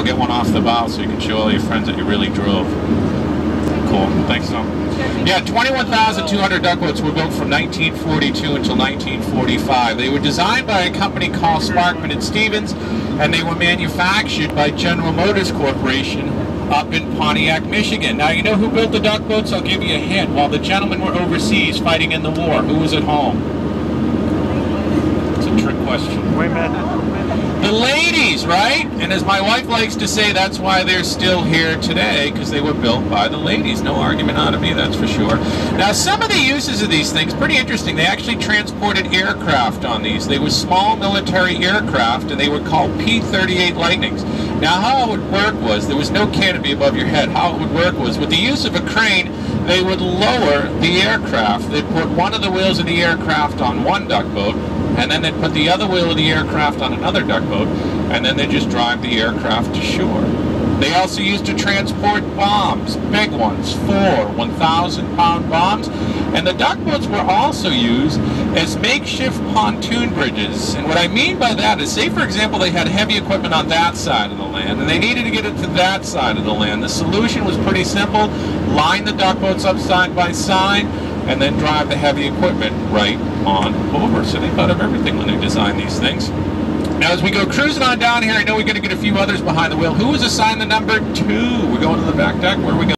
we'll get one off the bow so you can show all your friends that you really drove. Cool. Thanks, Tom. Yeah, 21,200 duck boats were built from 1942 until 1945. They were designed by a company called Sparkman and Stephens, and they were manufactured by General Motors Corporation up in Pontiac, Michigan. Now, you know who built the duck boats? I'll give you a hint. While the gentlemen were overseas fighting in the war, who was at home? It's a trick question. Wait a minute. The ladies, right? And as my wife likes to say, that's why they're still here today, because they were built by the ladies. No argument out of me, that's for sure. Now, some of the uses of these things, pretty interesting. They actually transported aircraft on these. They were small military aircraft, and they were called P-38 Lightnings. Now, how it would work was, there was no canopy above your head. How it would work was, with the use of a crane, they would lower the aircraft. They'd put one of the wheels of the aircraft on one duck boat, and then they'd put the other wheel of the aircraft on another duck boat, and then they'd just drive the aircraft to shore. They also used to transport bombs, big ones, four 1,000 pound bombs, and the duck boats were also used as makeshift pontoon bridges. And what I mean by that is, say for example, they had heavy equipment on that side of the land, and they needed to get it to that side of the land. The solution was pretty simple, line the duck boats up side by side, and then drive the heavy equipment right on over. So they thought of everything when they designed these things. Now, as we go cruising on down here, I know we're going to get a few others behind the wheel. Who was assigned the number two? We're going to the back deck. Where are we going?